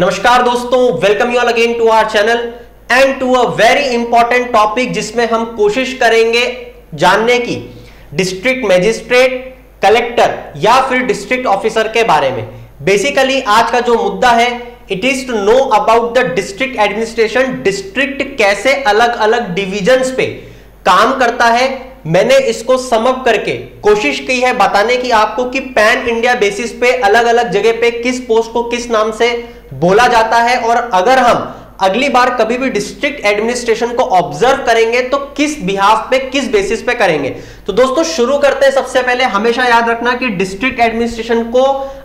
नमस्कार दोस्तों welcome you all again to our channel and to a very important topic जिसमें हम कोशिश करेंगे जानने की डिस्ट्रिक्ट मैजिस्ट्रेट कलेक्टर या फिर डिस्ट्रिक्ट ऑफिसर के बारे में। बेसिकली आज का जो मुद्दा है it is to know about the district administration district कैसे अलग अलग डिविजन्स पे काम करता है मैंने इसको समअप करके कोशिश की है बताने की आपको कि पैन इंडिया बेसिस पे अलग अलग जगह पे किस पोस्ट को किस नाम से बोला जाता है और अगर हम अगली बार कभी भी डिस्ट्रिक्ट एडमिनिस्ट्रेशन को ऑब्ज़र्व करेंगे तो किस बिहाफ पे, किस बेसिस पे करेंगे। तो दोस्तों, शुरू करते हैं सबसे पहले। हमेशा याद रखना कि डिस्ट्रिक्ट एडमिनिस्ट्रेशन को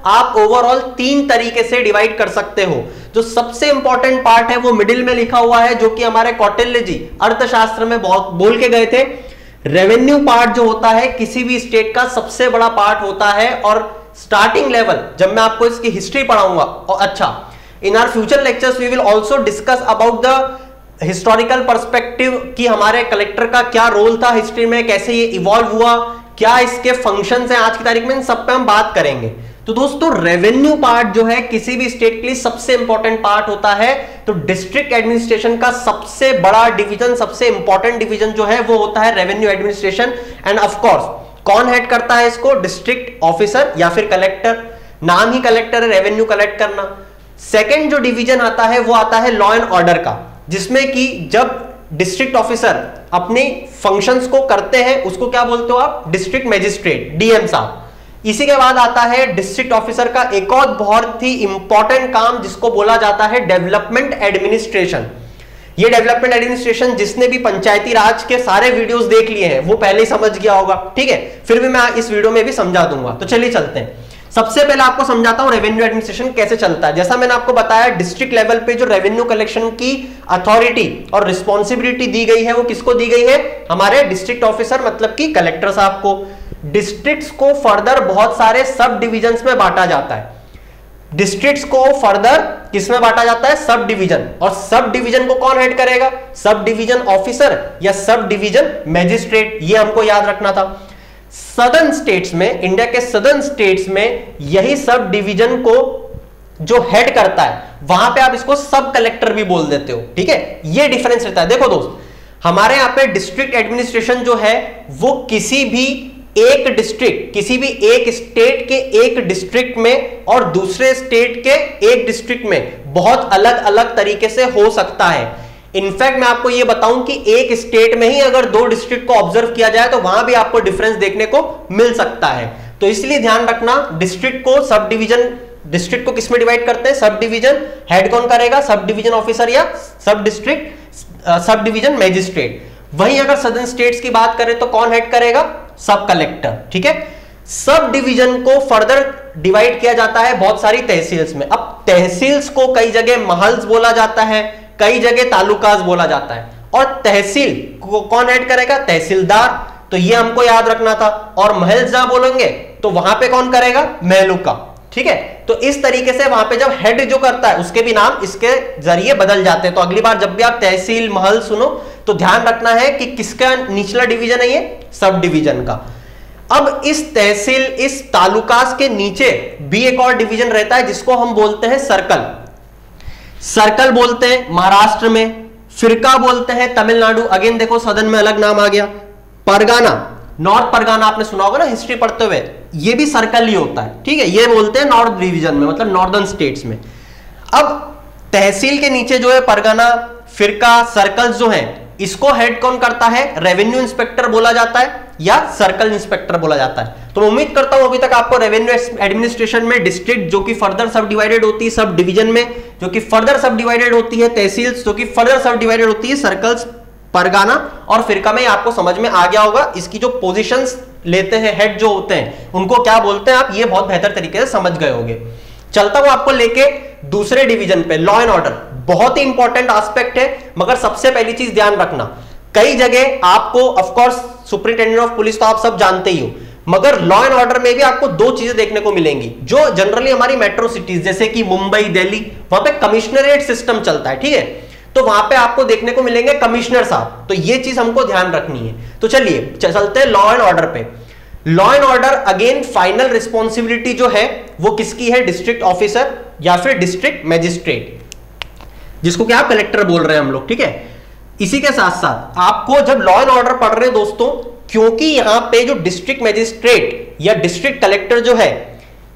आप ओवरऑल तीन तरीके से डिवाइड कर सकते हो। जो सबसे इंपॉर्टेंट पार्ट है वो मिडिल में लिखा हुआ है, जो कि हमारे कौटिल्य जी अर्थशास्त्र में बहुत बोल के गए थे। रेवेन्यू पार्ट जो होता है, किसी भी स्टेट का सबसे बड़ा पार्ट होता है और स्टार्टिंग लेवल जब मैं आपको इसकी हिस्ट्री पढ़ाऊँगा, और अच्छा in our future lectures we will also discuss about the historical perspective कि हमारे कलेक्टर का क्या रोल था हिस्ट्री में, कैसे ये इवॉल्व हुआ, क्या इसके फ़ंक्शंस हैं आज की तारीख में, इन सब पे हम बात करेंगे। तो दोस्तों रेवेन्यू पार्ट जो है, किसी भी स्टेट के लिए सबसे इंपॉर्टेंट पार्ट होता है। तो डिस्ट्रिक्ट एडमिनिस्ट्रेशन का सबसे बड़ा डिवीज़न सबसे इंपॉर्टेंट डिवीज़न जो है, वो होता है revenue administration and of course कौन हेड करता है इसको? डिस्ट्रिक्ट ऑफिसर या फिर कलेक्टर नाम ही कलेक्टर है रेवेन्यू कलेक्ट करना। सेकेंड जो डिवीज़न आता है, वो आता है लॉ एंड ऑर्डर का, जिसमें कि जब डिस्ट्रिक्ट ऑफिसर अपने फ़ंक्शंस को करते हैं, उसको क्या बोलते हो आप? डिस्ट्रिक्ट मैजिस्ट्रेट डीएम साहब। इसी के बाद आता है डिस्ट्रिक्ट ऑफिसर का एक और बहुत ही इंपॉर्टेंट काम जिसको बोला जाता है डेवलपमेंट एडमिनिस्ट्रेशन ये डेवलपमेंट एडमिनिस्ट्रेशन जिसने भी पंचायती राज के सारे वीडियोस देख लिए हैं, वो पहले ही समझ गया होगा, ठीक है? फिर भी मैं इस वीडियो में भी समझा दूँगा। तो चलिए चलते हैं। सबसे पहले आपको समझाता हूँ रेवेन्यू एडमिनिस्ट्रेशन कैसे चलता है। जैसा मैंने आपको बताया डिस्ट्रिक्ट लेवल पे जो रेवेन्यू कलेक्शन की अथॉरिटी और रिस्पॉन्सिबिलिटी दी गई है, वो किसको दी गई है? हमारे डिस्ट्रिक्ट ऑफिसर मतलब की कलेक्टर साहब को। डिस्ट्रिक्ट्स को फर्दर बहुत सारे सब डिविजन्स में बांटा जाता है। डिस्ट्रिक्ट्स को फर्दर किसमें बांटा जाता है? सब डिवीज़न और सब डिवीज़न को कौन हेड करेगा? सब डिवीज़न ऑफिसर या सब डिवीज़न मैजिस्ट्रेट ये हमको याद रखना था। सदर्न स्टेट्स में इंडिया के सदर्न स्टेट्स में यही सब डिवीज़न को जो हेड करता है, वहाँ पे आप इसको सब कलेक्टर भी बोल देते हो। ठीक है? ये डिफरेंस रहता है। देखो दोस्त, हमारे यहाँ पे डिस्ट्रिक्ट एडमिनिस्ट्रेशन जो है, वो किसी भी एक डिस्ट्रिक्ट किसी भी एक स्टेट के एक डिस्ट्रिक्ट में और दूसरे स्टेट के एक डिस्ट्रिक्ट में बहुत अलग अलग तरीके से हो सकता है। इनफैक्ट मैं आपको यह बताऊँ कि एक स्टेट में ही अगर दो डिस्ट्रिक्ट को ऑब्ज़र्व किया जाए तो वहाँ भी आपको डिफरेंस देखने को मिल सकता है। तो इसलिए ध्यान रखना डिस्ट्रिक्ट को सब डिवीज़न डिस्ट्रिक्ट को किसमें डिवाइड करते हैं? सब डिवीज़न हेड कौन करेगा? सब डिवीज़न ऑफिसर या सब डिस्ट्रिक्ट सब डिवीज़न मैजिस्ट्रेट वहीं अगर सदर्न स्टेट्स की बात करें तो कौन हेड करेगा? सब कलेक्टर ठीक है? सब डिवीज़न को फर्दर डिवाइड किया जाता है बहुत सारी तहसील्स में। अब तहसील्स को कई जगह महल्स बोला जाता है, कई जगह तालुकाज बोला जाता है। और तहसील को कौन ऐड करेगा? तहसीलदार। तो ये हमको याद रखना था। और महल जहाँ बोलेंगे तो वहाँ पे कौन करेगा? महलुका। ठीक है? तो इस तरीके से वहाँ पे जब हेड जो करता है, उसके भी नाम इसके ज़रिए बदल जाते हैं। तो अगली बार जब भी आप तहसील महल सुनो तो ध्यान रखना है कि किसका निचला डिवीज़न है ये? सब डिवीज़न का। अब इस तहसील, इस तालुकास के नीचे भी एक और डिवीज़न रहता है, जिसको हम बोलते हैं सर्कल सर्कल बोलते हैं महाराष्ट्र में, फिरका बोलते हैं तमिलनाडु। अगेन देखो, सदन में अलग नाम आ गया। परगाना नॉर्थ परगाना आपने सुना होगा ना हिस्ट्री पढ़ते हुए? ये भी सर्कल ही होता है। ठीक है, ये बोलते हैं नॉर्थ डिवीज़न में मतलब नॉर्दर्न स्टेट्स में। अब तहसील के नीचे जो है परगाना, फिरका सर्कल्स जो है, इसको हेड कौन करता है? रेवेन्यू इंस्पेक्टर बोला जाता है या सर्कल इंस्पेक्टर बोला जाता है? तो उम्मीद करता हूँ अभी तक आपको रेवेन्यू एडमिनिस्ट्रेशन में डिस्ट्रिक्ट जो कि फर्दर सब डिवाइडेड होती है सब डिवीज़न में, जो कि फर्दर सब डिवाइडेड होती है तहसील जो कि फर्दर सब डिवाइडेड होती है सर्कल्स परगाना और फिरका में आपको समझ में आ गया होगा, इसकी जो पोजिशन लेते हैं हेड जो होते हैं, उनको क्या बोलते हैं आप, ये बहुत बेहतर तरीके से समझ गए होंगे। चलता हूँ आपको लेके दूसरे डिवीज़न पे लॉ एंड ऑर्डर बहुत ही इंपॉर्टेंट एस्पेक्ट है, मगर सबसे पहली चीज़ ध्यान रखना। कई जगह आपको ऑफकोर्स सुप्रिंटेंडेंट ऑफ़ पुलिस तो आप सब जानते ही हो, मगर लॉ एंड ऑर्डर में भी आपको दो चीज़ें देखने को मिलेंगी, जो जनरली हमारी मेट्रो सिटीज़ जैसे कि मुंबई, दिल्ली, वहाँ पे कमिश्नरेट सिस्टम चलता है, ठीक है? तो वहाँ पे आपको देखने को मिलेंगे कमिश्नर साहब। तो ये चीज़ हमको ध्यान रखनी है। तो चलिए चलते हैं लॉ एंड ऑर्डर पे। Law and order again final responsibility जो है, वो किसकी है? डिस्ट्रिक्ट ऑफिसर या फिर डिस्ट्रिक्ट मैजिस्ट्रेट जिसको क्या कलेक्टर बोल रहे हैं हम लोग, ठीक है? इसी के साथ साथ आपको जब लॉ एंड ऑर्डर पढ़ रहे हैं दोस्तों, क्योंकि यहाँ पे जो डिस्ट्रिक्ट मैजिस्ट्रेट या डिस्ट्रिक्ट कलेक्टर जो है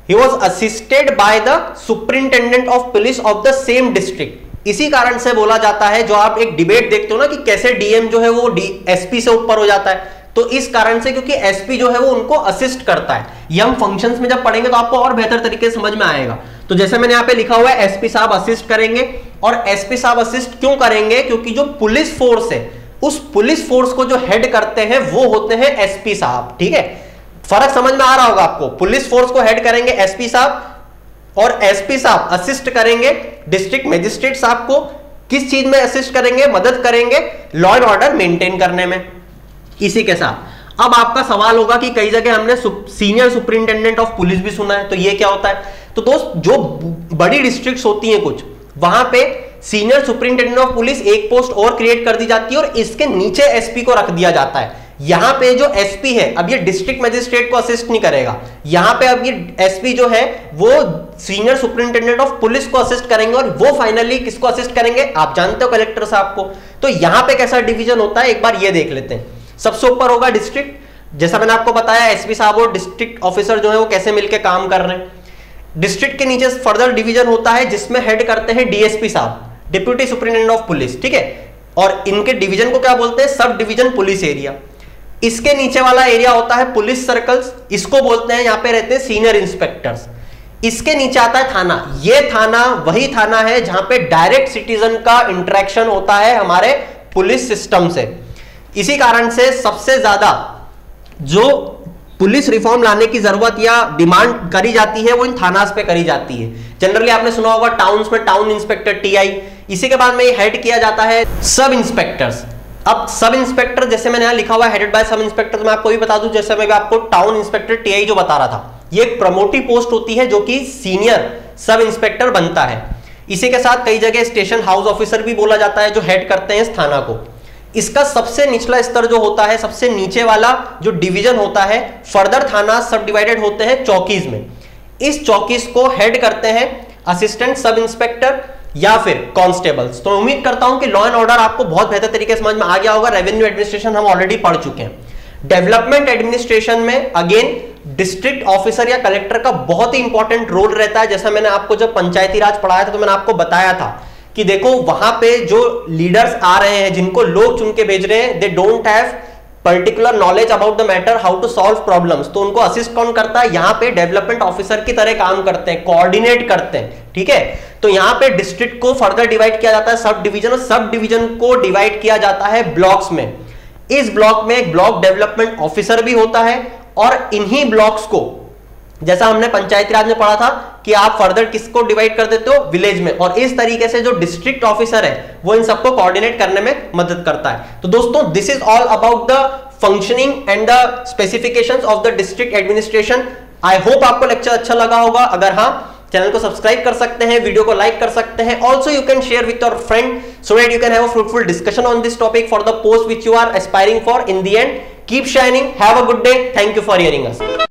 he was assisted by the superintendent of police of the same district इसी कारण से बोला जाता है, जो आप एक डिबेट देखते हो ना कि कैसे डीएम जो है वो एसपी से ऊपर हो जाता है। तो इस कारण से क्योंकि एसपी जो है वो उनको असिस्ट करता है। ये हम फ़ंक्शंस में जब पढ़ेंगे तो आपको और बेहतर तरीके से समझ में आएगा। तो जैसे मैंने यहाँ पे लिखा हुआ है एसपी साहब असिस्ट करेंगे। और एसपी साहब असिस्ट क्यों करेंगे? क्योंकि जो पुलिस फोर्स है, उस पुलिस फोर्स को जो हेड करते हैं, वो होते हैं एसपी साहब, ठीक है? फ़र्क समझ में आ रहा होगा आपको। पुलिस फोर्स को हेड करेंगे एसपी साहब और एसपी साहब असिस्ट करेंगे डिस्ट्रिक्ट मजिस्ट्रेट साहब को किस चीज़ में असिस्ट करेंगे मदद करेंगे लॉ एंड ऑर्डर मेंटेन करने में। इसी के साथ। अब आपका सवाल होगा कि कई जगह हमने सुप, सीनियर सुपरिंटेंडेंट ऑफ़ पुलिस भी सुना है तो ये क्या होता है? तो दोस्त जो बड़ी डिस्ट्रिक्ट्स होती हैं कुछ वहाँ पे सीनियर सुपरिंटेंडेंट ऑफ़ पुलिस एक पोस्ट और क्रिएट कर दी जाती है और इसके नीचे एसपी को रख दिया जाता है। यहाँ पे जो एसपी है अब ये डिस्ट्रिक्ट मजिस्ट्रेट को असिस्ट नहीं करेगा। यहाँ पे अब ये एसपी जो है वो सीनियर सुपरिंटेंडेंट ऑफ़ पुलिस को असिस्ट करेंगे और वो फाइनली किसको असिस्ट करेंगे? आप जानते हो कलेक्टर साहब को। तो यहाँ पे कैसा डिवीज़न होता है? एक बार ये देख लेते हैं। सबसे ऊपर होगा डिस्ट्रिक्ट जैसा मैंने आपको बताया एसपी साहब और डिस्ट्रिक्ट ऑफिसर जो है वो कैसे मिलकर काम कर रहे हैं। डिस्ट्रिक्ट के नीचे फर्दर डिवीज़न होता है, जिसमें हेड करते हैं डीएसपी साहब डिप्यूटी सुपरिटेंडेंट ऑफ़ पुलिस ठीक है? और इनके डिवीज़न को क्या बोलते हैं? सब डिवीज़न पुलिस एरिया इसके नीचे वाला एरिया होता है पुलिस सर्कल्स इसको बोलते हैं, यहाँ पे रहते हैं सीनियर इंस्पेक्टर्स इसके नीचे आता है थाना। ये थाना वही थाना है जहाँ पे डायरेक्ट सिटीजन का इंटरेक्शन होता है हमारे पुलिस सिस्टम से। इसी कारण से सबसे ज़्यादा जो पुलिस रिफॉर्म लाने की ज़रूरत या डिमांड करी जाती है, वो इन थानास पे करी जाती है। जनरली आपने सुना होगा टाउन्स में टाउन इंस्पेक्टर टीआई इसी के बाद में हेड किया जाता है सब इंस्पेक्टर्स अब सब इंस्पेक्टर जैसे मैंने यहाँ लिखा हुआ हेडेड बाय सब इंस्पेक्टर तो मैं आपको भी बता दूँ, जैसे मैं भी आपको टाउन इंस्पेक्टर टीआई जो बता रहा था। ये एक प्रमोटिव पोस्ट होती है जो कि सीनियर सब इंस्पेक्टर बनता है। इसी के साथ कई जगह स्टेशन हाउस ऑफिसर भी बोला जाता है जो हेड करते हैं इस थाना को। इसका सबसे निचला स्तर जो होता है, सबसे नीचे वाला जो डिवीज़न होता है फर्दर थाना सब डिवाइडेड होते हैं चौकीज में। इस चौकीज को हेड करते हैं असिस्टेंट सब इंस्पेक्टर या फिर कॉन्स्टेबल्स तो उम्मीद करता हूँ कि लॉ एंड ऑर्डर आपको बहुत बेहतर तरीके से समझ में आ गया होगा। रेवेन्यू एडमिनिस्ट्रेशन हम ऑलरेडी पढ़ चुके हैं। डेवलपमेंट एडमिनिस्ट्रेशन में अगेन डिस्ट्रिक्ट ऑफिसर या कलेक्टर का बहुत ही इंपॉर्टेंट रोल रहता है। जैसा मैंने आपको जब पंचायती राज पढ़ाया था तो मैंने आपको बताया था कि देखो, वहाँ पे जो लीडर्स आ रहे हैं, जिनको लोग चुन के भेज रहे हैं they don't have particular knowledge about the matter how to solve problems तो उनको असिस्ट कौन करता है? यहाँ पे डेवलपमेंट ऑफिसर की तरह काम करते हैं कोऑर्डिनेट करते हैं, ठीक है? तो यहाँ पे डिस्ट्रिक्ट को फर्दर डिवाइड किया जाता है सब डिवीज़न और सब डिवीज़न को डिवाइड किया जाता है ब्लॉक्स में। इस ब्लॉक में एक ब्लॉक डेवलपमेंट ऑफिसर भी होता है और इन्हीं ब्लॉक्स को, जैसा हमने पंचायती राज में पढ़ा था कि आप फर्दर किसको डिवाइड कर देते हो? विलेज में। और इस तरीके से जो डिस्ट्रिक्ट ऑफिसर है, वो इन सबको कोऑर्डिनेट करने में मदद करता है। तो दोस्तों this is all about the functioning and the specifications of the district administration I hope आपको लेक्चर अच्छा लगा होगा। अगर हाँ चैनल को सब्सक्राइब कर सकते हैं वीडियो को लाइक कर सकते हैं। Also you can share with your friend so that you can have a fruitful discussion on this topic for the post which you are aspiring for in the end Keep shining. Have a good day. Thank you for hearing us.